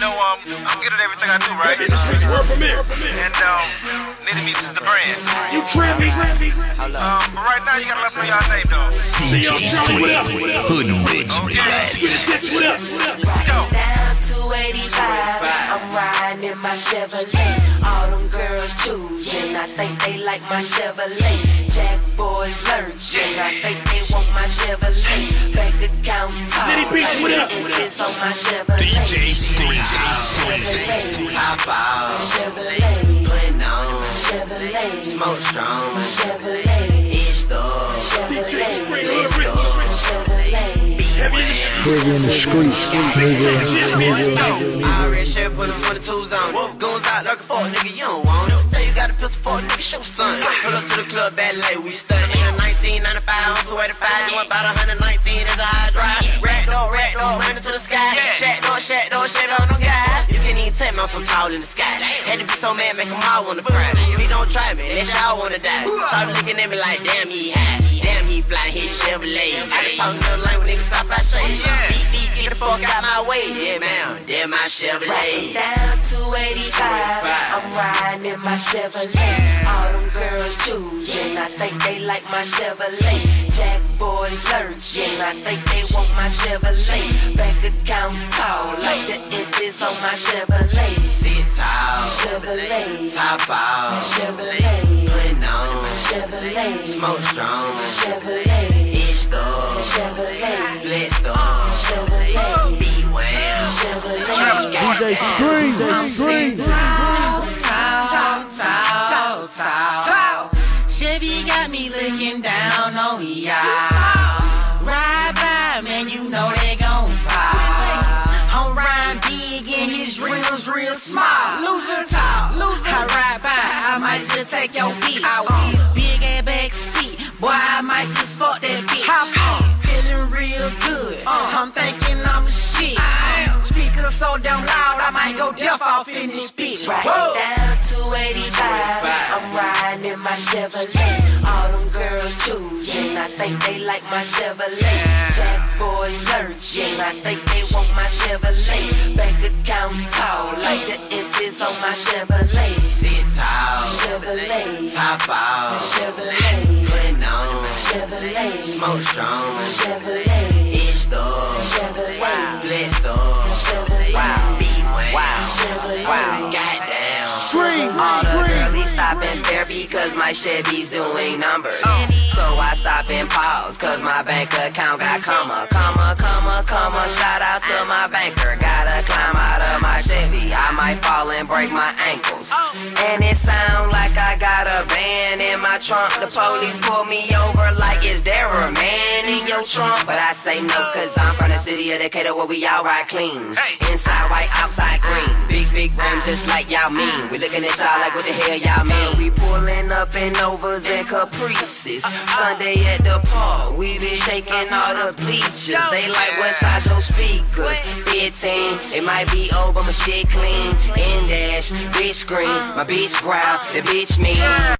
know, um, I'm good at everything I do, right? In the streets, world premiere. And, um, Nitty Beats is the brand. You trippy. Um, but right now, you gotta let me know y'all name, though. See y'all, Johnny, what up? Hood Rich Okay, Get it, six, what up? let's go. Down 285, I'm riding in my Chevrolet. All them girls choosing, I think they like my Chevrolet. Jack boys lurking, I think they want my Chevrolet. Bank account tall, Nitty Beats, what up? It's on my Chevrolet. DJ Scream. Chevrolet, Top out, Chevrolet, putting on, Chevrolet, smoke strong, Chevrolet, itch the, DJ Scream, Chevrolet, Hoodrich. Chevrolet. Heavy in the streets. In the streets, nigga. nigga. I already shared put them 22s on. Goons out lurking for a nigga, you don't want it. Say you got a pistol for a nigga, show son. Pull up to the club, bad late, we stunning. In a 1995, I'm 285, doing about 119 as a high drive. Rat dog, rat dog, running to the sky. Shack dog, shack dog, shit on no guy. You even tell me I'm so tall in the sky. Had to be so mad, make them all wanna cry. If he don't try me, they all wanna die. Shout looking at me like, damn, he high. He fly his Chevrolet. I talk no line when niggas stop, I say. Beat, beat, get the fuck out my way. Yeah, man, damn my Chevrolet. Down 285, I'm riding in my Chevrolet. All them girls choosing, I think they like my Chevrolet. Jack boys lurking, I think they want my Chevrolet. Bank account tall, like the inches on my Chevrolet. Sit tall, Chevrolet, top out, Chevrolet, Chevrolet, smoke strong, Chevrolet, itch the, Chevrolet, flex the, Chevrolet, beat wham. Chevrolet. DJ Scream, DJ Scream. Talk, talk, talk, talk. Chevy got me looking down on y'all. Ride by, man, you know they gon' pop. I'm riding big and his rims real small. Loser talk, loser. I ride by, I might just take your bitch. I will. Big ass back seat, boy, I might just fuck that bitch. Hop on, feeling real good. Uh, I'm thinking I'm the shit. Speakers so damn loud, I might go deaf off in this bitch. Right Whoa. down 285, I'm riding in my Chevrolet. I think they like my Chevrolet. Jack boys lurking, I think they want my Chevrolet. Bank account tall, like the inches on my Chevrolet. Sit tall, Chevrolet, top out, Chevrolet, putting on, Chevrolet, smoke strong, Chevrolet, All the girlies stop and stare because my Chevy's doing numbers. Oh. So I stop and pause cause my bank account got comma, comma, comma, comma. Shout out to my banker. Gotta climb out of my Chevy. I might fall and break my ankles. Oh. And it sound like I got a band in my trunk. The police pull me over like, is there a man in your trunk? But I say no cause I'm from the city of Decatur where we all ride clean. Inside white, outside big just like y'all mean. We looking at y'all like what the hell y'all mean? We pulling up in Novas and Caprices. Sunday at the park, we be shaking all the bleachers. They like what size your speakers? 15, it might be old, but my shit clean. In dash, bitch scream, my bitch growl, the bitch mean.